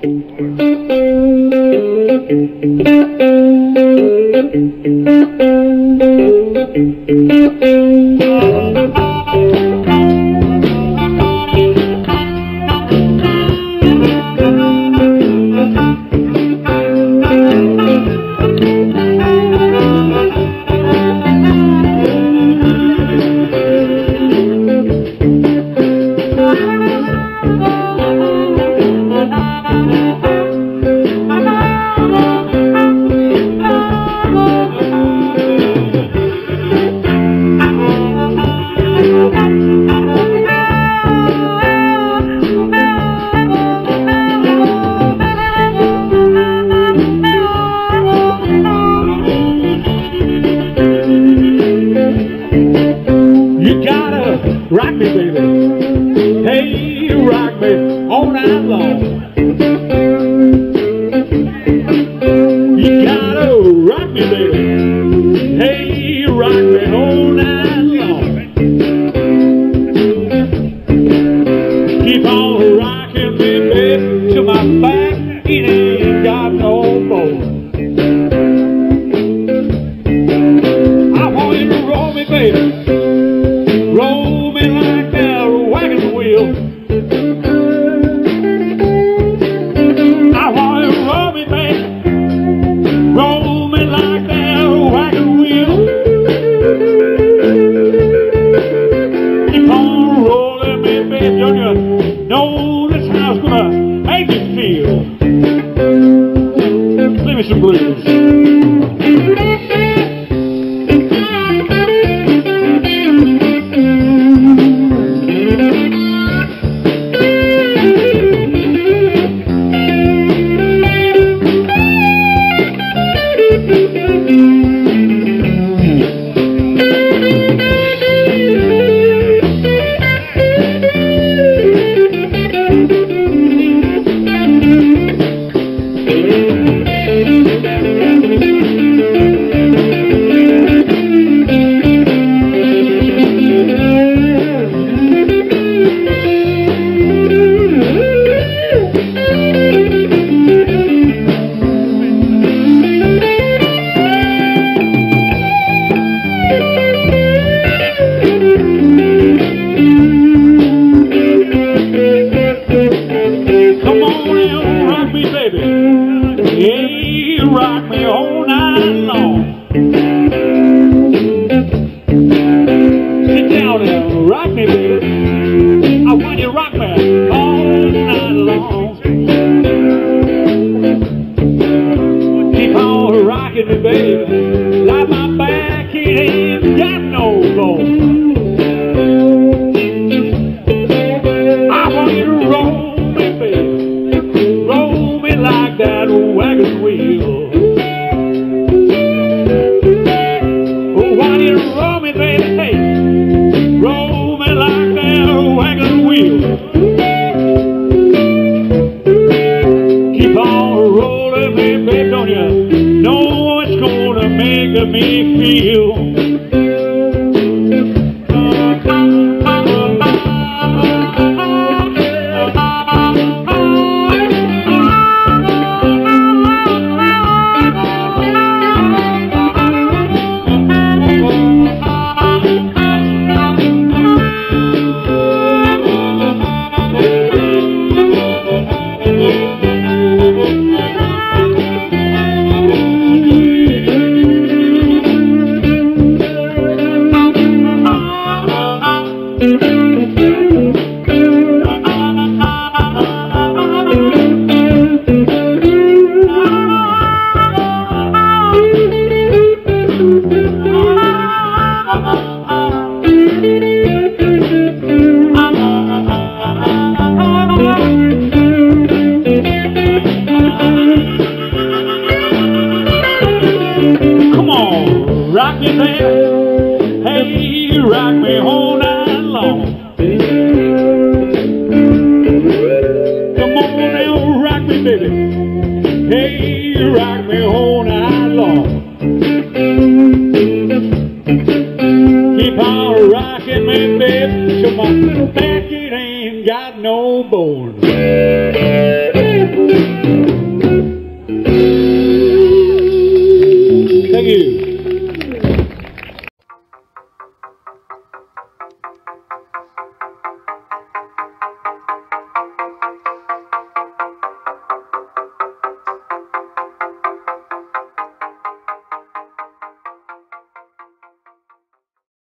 Thank you. On and on. rock me, baby. I want you to rock me all night long. Keep on rocking me, baby. Like my back, it ain't got no bone. I want you to roll me, baby. Roll me like that wagon wheel. Oh,